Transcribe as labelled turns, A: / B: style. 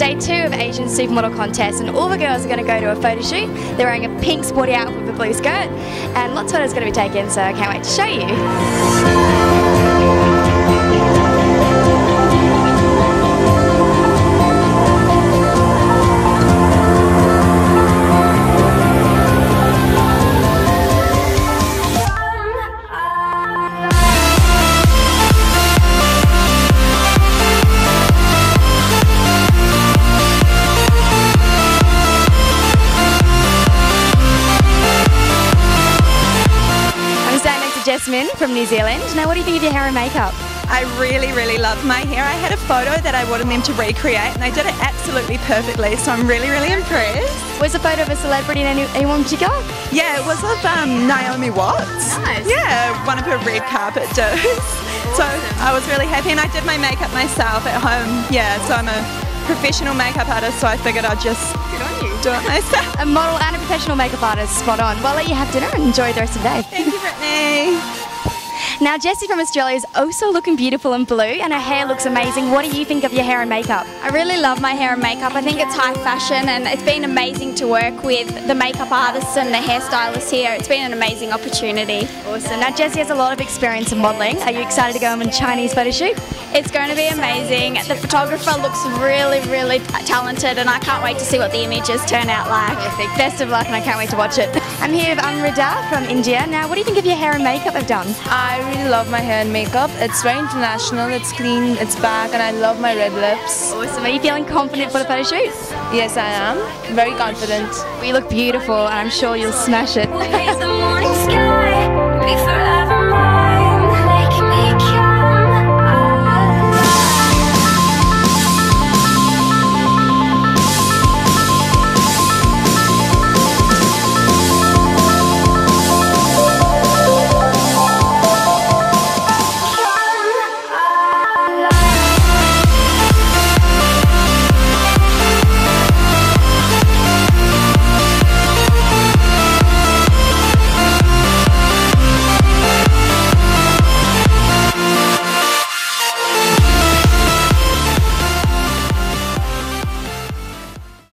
A: two of Asian Supermodel Contest, and all the girls are going to go to a photo shoot. They're wearing a pink sporty outfit with a blue skirt, and lots of photos are going to be taken, so I can't wait to show you. Jasmine from New Zealand. Now, what do you think of your hair and makeup?
B: I really, really love my hair. I had a photo that I wanted them to recreate, and they did it absolutely perfectly. So I'm really, really impressed.
A: Was a photo of a celebrity in any, anyone particular?
B: Yeah, it was of um, Naomi Watts.
A: Nice.
B: Yeah, one of her red carpet does. So I was really happy, and I did my makeup myself at home. Yeah, so I'm a professional makeup artist, so I figured I'd just
A: Good on you.
B: do it myself.
A: A model and a professional makeup artist, spot on. Well, let you have dinner and enjoy the rest of the day.
B: Thank you, Brittany.
A: Now, Jessie from Australia is also looking beautiful in blue, and her hair looks amazing. What do you think of your hair and makeup?
C: I really love my hair and makeup. I think it's high fashion and it's been amazing to work with the makeup artists and the hairstylists here. It's been an amazing opportunity.
A: Awesome. Now, Jessie has a lot of experience in modelling. Are you excited to go on a Chinese photo shoot?
C: It's going to be amazing. The photographer looks really, really talented and I can't wait to see what the images turn out like.
A: Perfect. Best of luck, and I can't wait to watch it. I'm here with Amrita from India. Now, what do you think of your hair and makeup I've done?
D: I really love my hair and makeup. It's very international, it's clean, it's back, and I love my red lips.
A: Awesome. Are you feeling confident for the photo shoot?
D: Yes, I am. Very confident.
A: We look beautiful, and I'm sure you'll smash it.